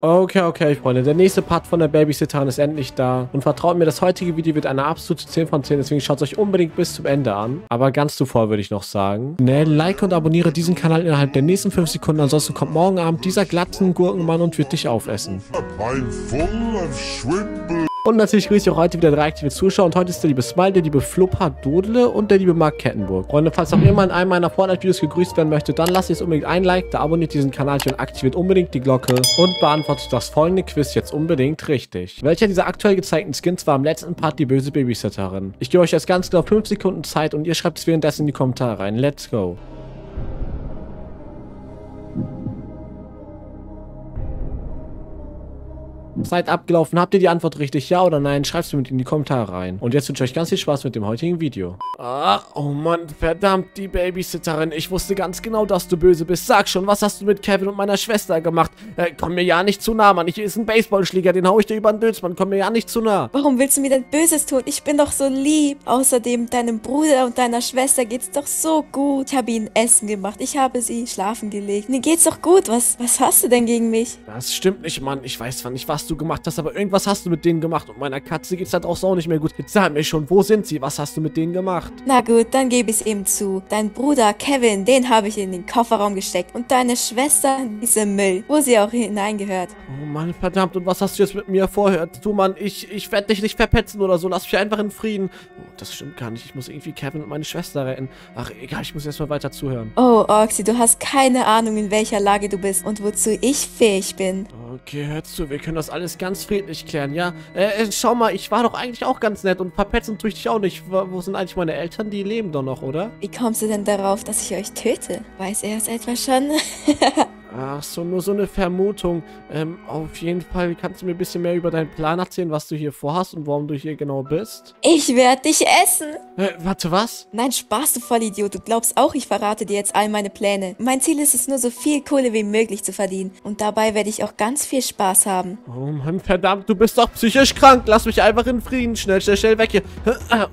Okay, okay, Freunde. Der nächste Part von der Babysitterin ist endlich da. Und vertraut mir, das heutige Video wird eine absolute 10 von 10. Deswegen schaut es euch unbedingt bis zum Ende an. Aber ganz zuvor würde ich noch sagen, ne, like und abonniere diesen Kanal innerhalb der nächsten 5 Sekunden. Ansonsten kommt morgen Abend dieser glatten Gurkenmann und wird dich aufessen. I'm full of Und natürlich grüße ich auch heute wieder drei aktive Zuschauer. Und heute ist der liebe Smile, der liebe Flupper Dodle und der liebe Mark Kettenburg. Freunde, falls auch immer in einem meiner Fortnite-Videos gegrüßt werden möchte, dann lasst jetzt unbedingt ein Like, da abonniert diesen Kanal und aktiviert unbedingt die Glocke und beantwortet das folgende Quiz jetzt unbedingt richtig. Welcher dieser aktuell gezeigten Skins war im letzten Part die böse Babysitterin? Ich gebe euch jetzt ganz genau 5 Sekunden Zeit und ihr schreibt es währenddessen in die Kommentare rein. Let's go. Zeit abgelaufen. Habt ihr die Antwort richtig? Ja oder nein? Schreibt es mir mit in die Kommentare rein. Und jetzt wünsche ich euch ganz viel Spaß mit dem heutigen Video. Ah, oh Mann, verdammt, die Babysitterin. Ich wusste ganz genau, dass du böse bist. Sag schon, was hast du mit Kevin und meiner Schwester gemacht? Äh, komm mir ja nicht zu nah, Mann. Ich ist ein Baseballschläger, den hau ich dir über den Dötz, Mann. Komm mir ja nicht zu nah. Warum willst du mir denn Böses tun? Ich bin doch so lieb. Außerdem, deinem Bruder und deiner Schwester geht's doch so gut. Ich habe ihnen Essen gemacht. Ich habe sie schlafen gelegt. Mir geht's doch gut. Was, was hast du denn gegen mich? Das stimmt nicht, Mann. Ich weiß zwar nicht, was du gemacht hast, aber irgendwas hast du mit denen gemacht. Und meiner Katze geht's halt auch auch nicht mehr gut. Jetzt sag mir schon, wo sind sie? Was hast du mit denen gemacht? Na gut, dann gebe ich eben zu. Dein Bruder Kevin, den habe ich in den Kofferraum gesteckt. Und deine Schwester, diese Müll, wo sie auch hineingehört. Oh Mann, verdammt. Und was hast du jetzt mit mir vorhört? Du, Mann, ich, ich werde dich nicht verpetzen oder so. Lass mich einfach in Frieden. Oh, das stimmt gar nicht. Ich muss irgendwie Kevin und meine Schwester retten. Ach, egal. Ich muss erstmal weiter zuhören. Oh, Oxy, du hast keine Ahnung, in welcher Lage du bist und wozu ich fähig bin. Okay, hör zu. Wir können das alles ganz friedlich klären, ja? Äh, äh, schau mal. Ich war doch eigentlich auch ganz nett. Und verpetzen tue ich dich auch nicht. Wo sind eigentlich meine Eltern? Die leben doch noch, oder? Wie kommst du denn darauf, dass ich euch töte? Weiß er es etwa schon? Ach so, nur so eine Vermutung. Ähm, auf jeden Fall kannst du mir ein bisschen mehr über deinen Plan erzählen, was du hier vorhast und warum du hier genau bist. Ich werde dich essen. Äh, warte, was? Nein, Spaß, du Vollidiot. Du glaubst auch, ich verrate dir jetzt all meine Pläne. Mein Ziel ist es nur, so viel Kohle wie möglich zu verdienen. Und dabei werde ich auch ganz viel Spaß haben. Oh Mann, verdammt, du bist doch psychisch krank. Lass mich einfach in Frieden. Schnell, schnell, schnell weg hier.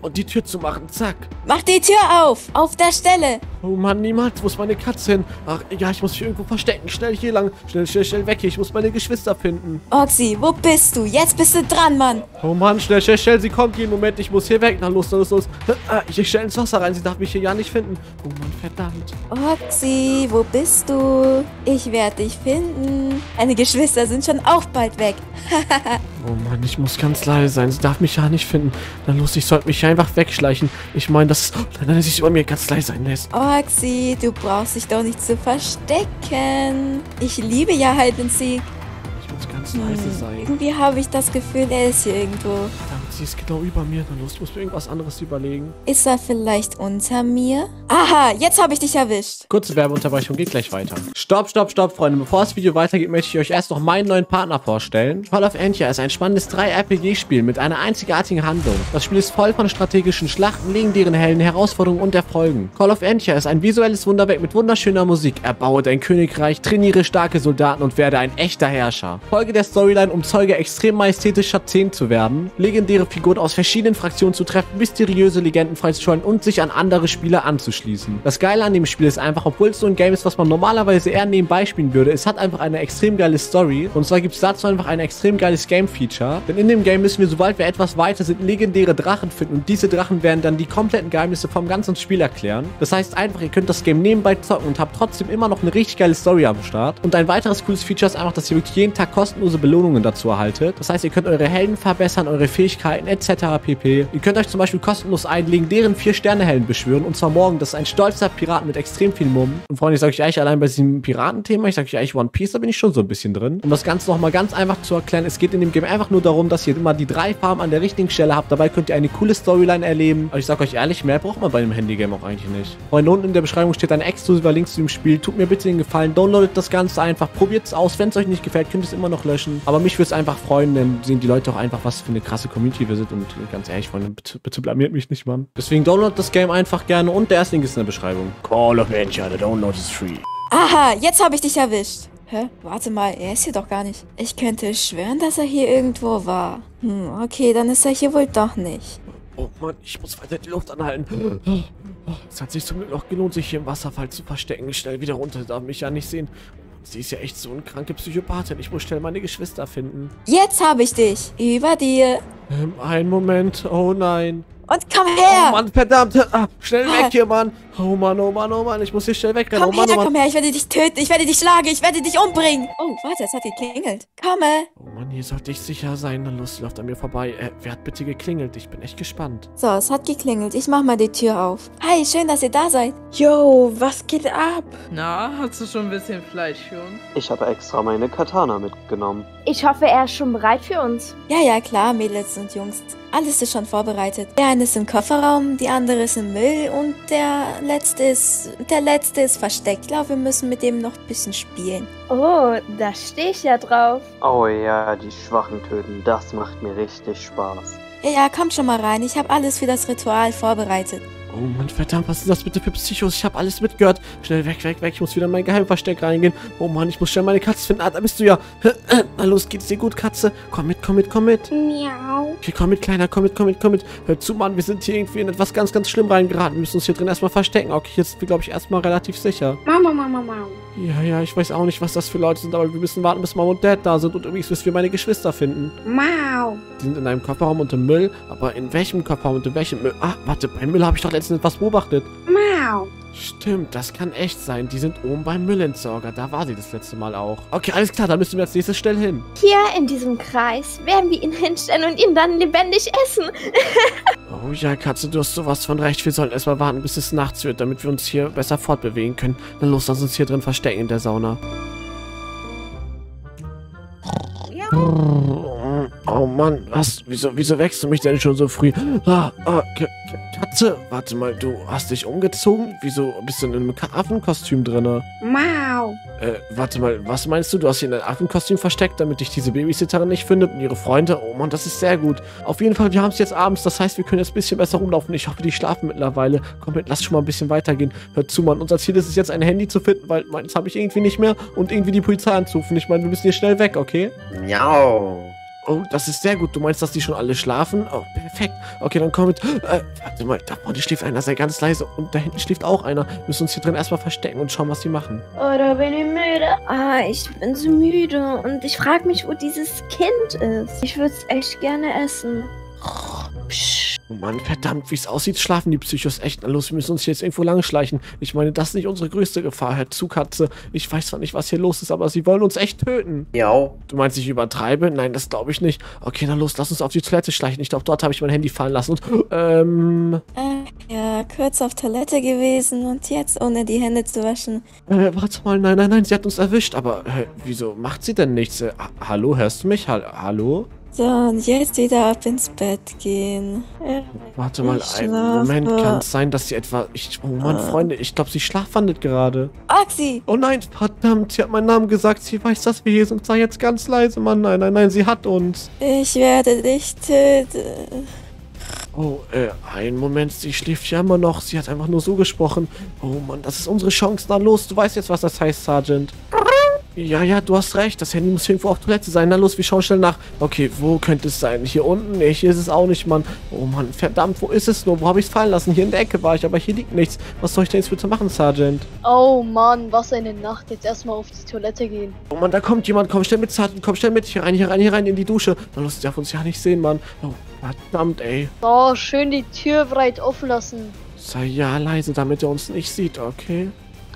Und die Tür zu machen. Zack. Mach die Tür auf! Auf der Stelle! Oh Mann, niemals. Wo ist meine Katze hin? Ach, egal, ich muss mich irgendwo verstecken. Schnell hier lang. Schnell, schnell, schnell weg hier. Ich muss meine Geschwister finden. Oxy, wo bist du? Jetzt bist du dran, Mann! Oh Mann, schnell, schnell, schnell. Sie kommt jeden Moment. Ich muss hier weg. Na los, los, los. Ah, Ich stelle ins Wasser rein. Sie darf mich hier ja nicht finden. Oh Mann, verdammt. Oxy, wo bist du? Ich werde dich finden. Deine Geschwister sind schon auch bald weg. Oh Mann, ich muss ganz leise sein. Sie darf mich ja nicht finden. Na los, ich sollte mich einfach wegschleichen. Ich meine, das... Nein, nein, sie ist über mir ganz leise sein lässt. Oxy, du brauchst dich doch nicht zu verstecken. Ich liebe ja Seek. Ich muss ganz leise sein. Irgendwie habe ich das Gefühl, er ist hier irgendwo. Verdammt, sie ist genau über mir. Na los, ich muss mir irgendwas anderes überlegen. Ist er vielleicht unter mir? Aha, jetzt habe ich dich erwischt. Kurze Werbeunterbrechung, geht gleich weiter. Stopp, stopp, stopp, Freunde. Bevor das Video weitergeht, möchte ich euch erst noch meinen neuen Partner vorstellen. Call of Entia ist ein spannendes 3-RPG-Spiel mit einer einzigartigen Handlung. Das Spiel ist voll von strategischen Schlachten, legendären Helden, Herausforderungen und Erfolgen. Call of Entia ist ein visuelles Wunderwerk mit wunderschöner Musik. Erbaue dein Königreich, trainiere starke Soldaten und werde ein echter Herrscher. Folge der Storyline, um Zeuge extrem majestätischer Szenen zu werden, legendäre Figuren aus verschiedenen Fraktionen zu treffen, mysteriöse Legenden freizuschalten und sich an andere Spieler anzuschließen. Das Geile an dem Spiel ist einfach, obwohl es so ein Game ist, was man normalerweise eher nebenbei spielen würde, es hat einfach eine extrem geile Story. Und zwar gibt es dazu einfach ein extrem geiles Game-Feature. Denn in dem Game müssen wir, sobald wir etwas weiter sind, legendäre Drachen finden. Und diese Drachen werden dann die kompletten Geheimnisse vom ganzen Spiel erklären. Das heißt einfach, ihr könnt das Game nebenbei zocken und habt trotzdem immer noch eine richtig geile Story am Start. Und ein weiteres cooles Feature ist einfach, dass ihr wirklich jeden Tag kostenlose Belohnungen dazu erhaltet. Das heißt, ihr könnt eure Helden verbessern, eure Fähigkeiten etc. pp. Ihr könnt euch zum Beispiel kostenlos einen legendären 4-Sterne-Helden beschwören. Und zwar morgen. Das ist ein stolzer Pirat mit extrem viel Mumm. Und Freunde, ich sage euch ehrlich, allein bei diesem Piratenthema, ich sage euch ehrlich, One Piece, da bin ich schon so ein bisschen drin. Um das Ganze nochmal ganz einfach zu erklären, es geht in dem Game einfach nur darum, dass ihr immer die drei Farben an der richtigen Stelle habt. Dabei könnt ihr eine coole Storyline erleben. Aber ich sage euch ehrlich, mehr braucht man bei einem Handygame auch eigentlich nicht. Freunde, unten in der Beschreibung steht ein exklusiver Link zu dem Spiel. Tut mir bitte den Gefallen, downloadet das Ganze einfach, probiert es aus. Wenn es euch nicht gefällt, könnt ihr es immer noch löschen. Aber mich würde es einfach freuen, dann sehen die Leute auch einfach, was für eine krasse Community wir sind. Und ganz ehrlich, Freunde, bitte, bitte blamiert mich nicht, Mann. Deswegen downloadet das Game einfach gerne und der erste Link ist in der Beschreibung. Call of Adventure, the download is free. Aha, jetzt habe ich dich erwischt. Hä? Warte mal, er ist hier doch gar nicht. Ich könnte schwören, dass er hier irgendwo war. Hm, okay, dann ist er hier wohl doch nicht. Oh Mann, ich muss weiter die Luft anhalten. Es hat sich zum Glück noch gelohnt, sich hier im Wasserfall zu verstecken. Schnell wieder runter, darf mich ja nicht sehen. Sie ist ja echt so eine kranke Psychopathin. Ich muss schnell meine Geschwister finden. Jetzt habe ich dich. Über dir. Ähm, einen Moment. Oh nein. Und komm Oh her. Mann, verdammt. Ah, schnell weg hier, Mann. Oh Mann, oh Mann, oh Mann. Ich muss hier schnell wegrennen. Komm oh Mann, her, oh Mann. komm her. Ich werde dich töten. Ich werde dich schlagen. Ich werde dich umbringen. Oh, warte, es hat geklingelt. Komme. Oh Mann, hier sollte ich sicher sein. Na los, läuft an mir vorbei. Äh, wer hat bitte geklingelt? Ich bin echt gespannt. So, es hat geklingelt. Ich mach mal die Tür auf. Hi, schön, dass ihr da seid. Yo, was geht ab? Na, hast du schon ein bisschen Fleisch für uns? Ich habe extra meine Katana mitgenommen. Ich hoffe, er ist schon bereit für uns. Ja, ja, klar, Mädels und Jungs. Alles ist schon vorbereitet. Der eine ist im Kofferraum, die andere ist im Müll und der letzte ist. Der letzte ist versteckt. Ich glaube, wir müssen mit dem noch ein bisschen spielen. Oh, da stehe ich ja drauf. Oh ja, die Schwachen töten, das macht mir richtig Spaß. Ja, ja, kommt schon mal rein. Ich habe alles für das Ritual vorbereitet. Oh Mann, verdammt, was ist das bitte für Psychos? Ich habe alles mitgehört. Schnell weg, weg, weg. Ich muss wieder in mein Geheimversteck reingehen. Oh Mann, ich muss schnell meine Katze finden. Ah, da bist du ja. Na los, geht's dir gut, Katze? Komm mit, komm mit, komm mit. Miau. Okay, komm mit, Kleiner, komm mit, komm mit, komm mit. Hör zu, Mann, wir sind hier irgendwie in etwas ganz, ganz schlimm reingeraten. Wir müssen uns hier drin erstmal verstecken. Okay, jetzt sind wir, glaube ich, erstmal relativ sicher. Mama, Mama, Mama. Ja, ja, ich weiß auch nicht, was das für Leute sind, aber wir müssen warten, bis Mom und Dad da sind. Und übrigens müssen wir meine Geschwister finden. Mau. Die sind in einem Kofferraum unter Müll. Aber in welchem Kofferraum und in welchem Müll? Ah, warte, beim Müll habe ich doch letztens etwas beobachtet. Mau. Stimmt, das kann echt sein. Die sind oben beim Müllentsorger. Da war sie das letzte Mal auch. Okay, alles klar, da müssen wir als nächstes schnell hin. Hier in diesem Kreis werden wir ihn hinstellen und ihn dann lebendig essen. Oh ja, Katze, du hast sowas von recht. Wir sollten erstmal warten, bis es nachts wird, damit wir uns hier besser fortbewegen können. Dann los, lass uns hier drin verstecken in der Sauna. Oh Mann, was? Wieso, wieso wächst du mich denn schon so früh? Ah, ah, K K Katze, warte mal, du hast dich umgezogen? Wieso bist du in einem Affenkostüm drinne? Mau. Äh, warte mal, was meinst du? Du hast sie in ein Affenkostüm versteckt, damit dich diese Babysitterin nicht findet und ihre Freunde? Oh Mann, das ist sehr gut. Auf jeden Fall, wir haben es jetzt abends, das heißt, wir können jetzt ein bisschen besser rumlaufen. Ich hoffe, die schlafen mittlerweile. Komm mit, lass schon mal ein bisschen weitergehen. Hör zu, Mann, unser Ziel ist es jetzt, ein Handy zu finden, weil meins habe ich irgendwie nicht mehr und irgendwie die Polizei anzurufen. Ich meine, wir müssen hier schnell weg, okay? Miau. Oh, das ist sehr gut. Du meinst, dass die schon alle schlafen? Oh, perfekt. Okay, dann komm mit. Äh, warte mal, da vorne schläft einer, sei ganz leise. Und da hinten schläft auch einer. Wir müssen uns hier drin erstmal verstecken und schauen, was die machen. Oder bin ich müde? Ah, ich bin so müde und ich frage mich, wo dieses Kind ist. Ich würde es echt gerne essen. Psch. Oh Mann, verdammt, wie es aussieht, schlafen die Psychos echt. Na los, wir müssen uns hier jetzt irgendwo langschleichen. Ich meine, das ist nicht unsere größte Gefahr, Herr Zukatze. Ich weiß zwar nicht, was hier los ist, aber sie wollen uns echt töten. Miau. Du meinst, ich übertreibe? Nein, das glaube ich nicht. Okay, na los, lass uns auf die Toilette schleichen. Ich glaube, dort habe ich mein Handy fallen lassen. Und, ähm, Äh, ja, kurz auf Toilette gewesen und jetzt ohne die Hände zu waschen. äh, warte mal, nein, nein, nein, sie hat uns erwischt. Aber, äh, wieso macht sie denn nichts? Äh, ha- hallo, hörst du mich? Ha hallo? So, und jetzt wieder ab ins Bett gehen. Warte mal, Ich einen schlafe. Moment, kann es sein, dass sie etwa... Ich, oh Mann, Freunde, ich glaube, sie schlafwandelt gerade. Oxy! Oh nein, verdammt, sie hat meinen Namen gesagt. Sie weiß, dass wir hier sind. Sei jetzt ganz leise, Mann. Nein, nein, nein, sie hat uns. Ich werde dich töten. Oh, äh, einen Moment, sie schläft ja immer noch. Sie hat einfach nur so gesprochen. Oh Mann, das ist unsere Chance. Na los, du weißt jetzt, was das heißt, Sergeant. Ja, ja, du hast recht. Das Handy muss irgendwo auf Toilette sein. Na los, wir schauen schnell nach. Okay, wo könnte es sein? Hier unten? Nee, hier ist es auch nicht, Mann. Oh Mann, verdammt, wo ist es nur? Wo habe ich es fallen lassen? Hier in der Ecke war ich, aber hier liegt nichts. Was soll ich denn jetzt bitte machen, Sergeant? Oh Mann, was eine Nacht. Jetzt erstmal auf die Toilette gehen. Oh Mann, da kommt jemand. Komm schnell mit, Sergeant. Komm schnell mit. Hier rein, hier rein, hier rein in die Dusche. Na los, der darf uns ja nicht sehen, Mann. Oh, verdammt, ey. So, schön die Tür breit offen lassen. Sei ja leise, damit er uns nicht sieht, okay?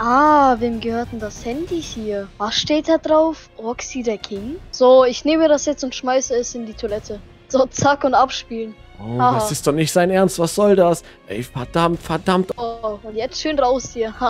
Ah, wem gehört denn das Handy hier? Was steht da drauf? Oxy der King? So, ich nehme das jetzt und schmeiße es in die Toilette. So, zack und abspielen. Oh, Aha. das ist doch nicht sein Ernst. Was soll das? Ey, verdammt, verdammt. Oh, und jetzt schön raus hier.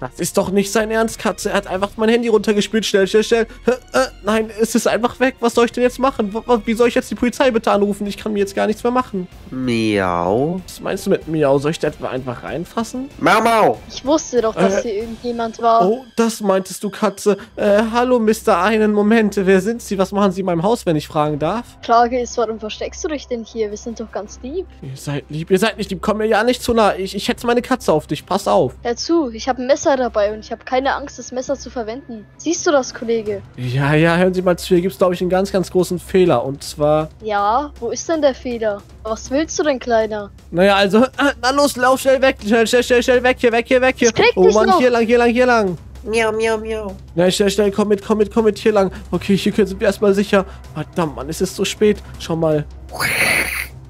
Das ist doch nicht sein Ernst, Katze. Er hat einfach mein Handy runtergespielt. Schnell, schnell, schnell. Hä, äh, nein, es ist einfach weg. Was soll ich denn jetzt machen? Wie soll ich jetzt die Polizei bitte anrufen? Ich kann mir jetzt gar nichts mehr machen. Miau. Was meinst du mit Miau? Soll ich da etwa einfach reinfassen? Mau, mau. ich wusste doch, dass Äh, hier irgendjemand war. Oh, das meintest du, Katze. Äh, hallo, Mr. Einen Moment. Wer sind Sie? Was machen Sie in meinem Haus, wenn ich fragen darf? Frage ist, warum versteckst du dich denn hier? Wir sind doch ganz lieb. Ihr seid lieb. Ihr seid nicht lieb. Komm mir ja nicht zu nah. Ich, ich hetze meine Katze auf dich. Pass auf. Hör zu, ich habe ein Messer dabei und ich habe keine Angst, das Messer zu verwenden. Siehst du das, Kollege? Ja, ja, hören Sie mal zu. Hier gibt es, glaube ich, einen ganz, ganz großen Fehler. Und zwar... Ja, wo ist denn der Fehler? Was willst du denn, Kleiner? Naja, also, äh, na los, lauf schnell weg, schnell, schnell, schnell, schnell, weg hier, weg hier, weg hier. Ich krieg oh Mann, noch. hier lang, hier lang, hier lang. Miau, miau, miau. Na, schnell, schnell, komm mit, komm mit, komm mit hier lang. Okay, hier sind wir erstmal sicher. Verdammt, Mann, es ist so spät. Schau mal.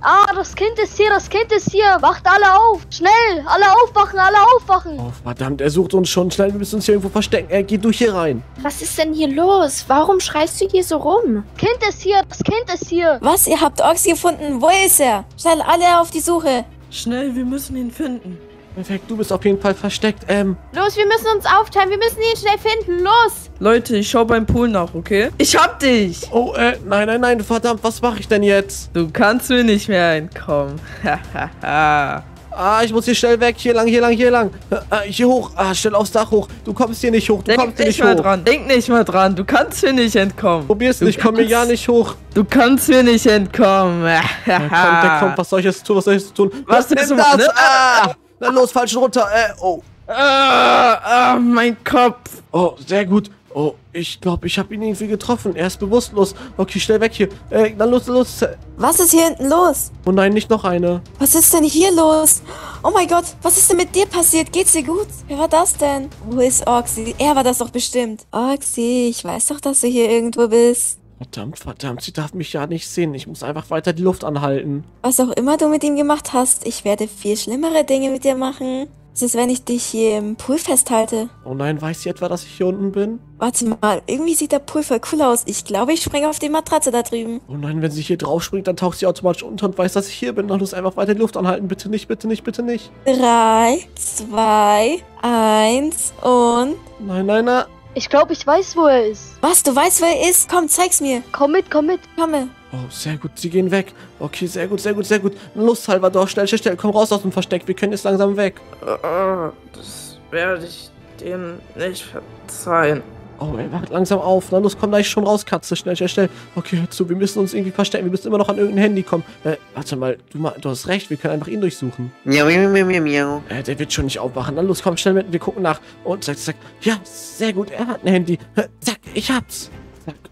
Ah, das Kind ist hier, das Kind ist hier. Wacht alle auf. Schnell, alle aufwachen, alle aufwachen. Oh, verdammt, er sucht uns schon. Schnell, wir müssen uns hier irgendwo verstecken. Er geht durch hier rein. Was ist denn hier los? Warum schreist du hier so rum? Kind ist hier, das Kind ist hier. Was? Ihr habt Oxy gefunden? Wo ist er? Schnell alle auf die Suche. Schnell, wir müssen ihn finden. Perfekt, du bist auf jeden Fall versteckt. Ähm, Los, wir müssen uns aufteilen. Wir müssen ihn schnell finden. Los! Leute, ich schau beim Pool nach, okay? Ich hab dich! oh, äh, nein, nein, nein, verdammt, was mache ich denn jetzt? Du kannst mir nicht mehr entkommen. Hahaha. Ah, ich muss hier schnell weg. Hier lang, hier lang, hier lang. Äh, hier hoch. Ah, schnell aufs Dach hoch. Du kommst hier nicht hoch. Du Denk kommst hier nicht nicht mal hoch. dran. Denk nicht mal dran. Du kannst mir nicht entkommen. Probier's Du nicht, komm mir kannst- ja nicht hoch. Du kannst mir nicht entkommen. Ja, kommt, der kommt, was soll ich jetzt tun? Was soll ich jetzt tun? Was nimm willst du das? ne? Ah! Na los, falsch runter. Äh, oh. Ah, ah, mein Kopf. Oh, sehr gut. Oh, ich glaube, ich habe ihn irgendwie getroffen. Er ist bewusstlos. Okay, schnell weg hier. Äh, na los, los. Was ist hier hinten los? Oh nein, nicht noch eine. Was ist denn hier los? Oh mein Gott, was ist denn mit dir passiert? Geht's dir gut? Wer war das denn? Wo ist Oxy? Er war das doch bestimmt. Oxy, ich weiß doch, dass du hier irgendwo bist. Verdammt, verdammt, sie darf mich ja nicht sehen. Ich muss einfach weiter die Luft anhalten. Was auch immer du mit ihm gemacht hast, ich werde viel schlimmere Dinge mit dir machen. Es ist, wenn ich dich hier im Pool festhalte. Oh nein, weiß sie etwa, dass ich hier unten bin? Warte mal, irgendwie sieht der Pool voll cool aus. Ich glaube, ich springe auf die Matratze da drüben. Oh nein, wenn sie hier drauf springt, dann taucht sie automatisch unter und weiß, dass ich hier bin. Dann muss einfach weiter die Luft anhalten. Bitte nicht, bitte nicht, bitte nicht. Drei, zwei, eins und... Nein, nein, nein. Ich glaube, ich weiß, wo er ist. Was, du weißt, wer er ist? Komm, zeig's mir. Komm mit, komm mit. Komme. Oh, sehr gut, sie gehen weg. Okay, sehr gut, sehr gut, sehr gut. Los, Salvador, schnell, schnell, schnell. Komm raus aus dem Versteck. Wir können jetzt langsam weg. Ah, Das werde ich dem nicht verzeihen. Oh, er wacht langsam auf. Na los, komm da ich schon raus, Katze. Schnell, schnell, schnell. Okay, hör zu, wir müssen uns irgendwie verstecken. Wir müssen immer noch an irgendein Handy kommen. Äh, warte mal, du, ma- du hast recht. Wir können einfach ihn durchsuchen. Miau, miau, miau, miau, miau. Äh, der wird schon nicht aufwachen. Na los, komm schnell mit. Wir gucken nach. Und zack, zack. Ja, sehr gut. Er hat ein Handy. Äh, zack, ich hab's.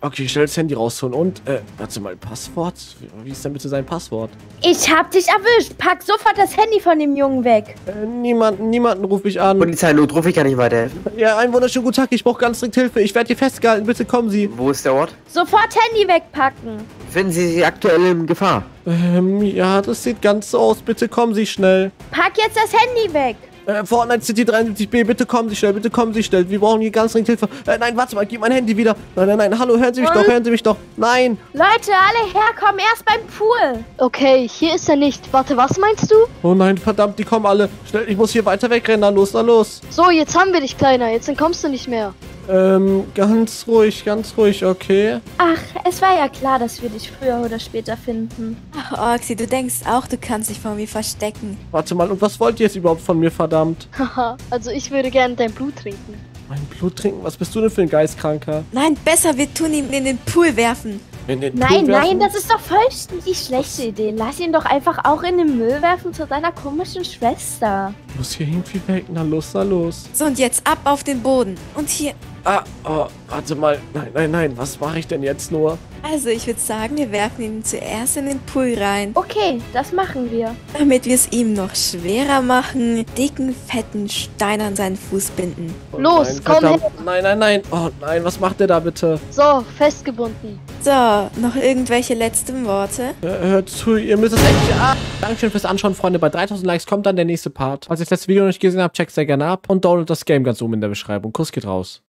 Okay, schnell das Handy rausholen. Und, äh, warte mal, Passwort? Wie ist denn bitte sein Passwort? Ich hab dich erwischt. Pack sofort das Handy von dem Jungen weg. Äh, niemanden, niemanden rufe ich an. Polizei, Notruf, ich kann nicht weiterhelfen. Ja, einen wunderschönen guten Tag. Ich brauche ganz dringend Hilfe. Ich werde hier festgehalten. Bitte kommen Sie. Wo ist der Ort? Sofort Handy wegpacken. Finden Sie sie aktuell in Gefahr? Ähm, ja, das sieht ganz so aus. Bitte kommen Sie schnell. Pack jetzt das Handy weg. Äh, Fortnite City 73B, bitte kommen Sie schnell, bitte kommen Sie schnell. Wir brauchen hier ganz dringend Hilfe. Äh, nein, warte mal, gib mein Handy wieder. Nein, nein, nein, hallo, hören Sie mich Und? doch, hören Sie mich doch. Nein. Leute, alle herkommen. Erst beim Pool. Okay, hier ist er nicht. Warte, was meinst du? Oh nein, verdammt, die kommen alle. Schnell, ich muss hier weiter wegrennen. Na los, na los. So, jetzt haben wir dich, Kleiner. Jetzt entkommst du nicht mehr. Ähm, ganz ruhig, ganz ruhig, okay. Ach, es war ja klar, dass wir dich früher oder später finden. Ach, Oxy, du denkst auch, du kannst dich vor mir verstecken. Warte mal, und was wollt ihr jetzt überhaupt von mir, verdammt? Haha, also ich würde gerne dein Blut trinken. Mein Blut trinken? Was bist du denn für ein Geistkranker? Nein, besser, wir tun ihn in den Pool werfen. In den Nein, Pool werfen? nein, das ist doch voll die schlechte Idee. Lass ihn doch einfach auch in den Müll werfen zu seiner komischen Schwester. Ich muss hier irgendwie weg. Na los, na los. So, und jetzt ab auf den Boden. Und hier. Ah, oh, warte mal. Nein, nein, nein. Was mache ich denn jetzt nur? Also, ich würde sagen, wir werfen ihn zuerst in den Pool rein. Okay, das machen wir. Damit wir es ihm noch schwerer machen, dicken, fetten Stein an seinen Fuß binden. Oh Los, nein, komm verdammt. Nein, nein, nein. Oh nein, was macht der da bitte? So, festgebunden. So, noch irgendwelche letzten Worte? Äh, hört zu, ihr müsst es echt. Ah! Dankeschön fürs Anschauen, Freunde. Bei 3000 Likes kommt dann der nächste Part. Falls ihr das Video noch nicht gesehen habt, checkt sehr gerne ab und downloadet das Game ganz oben in der Beschreibung. Kuss geht raus.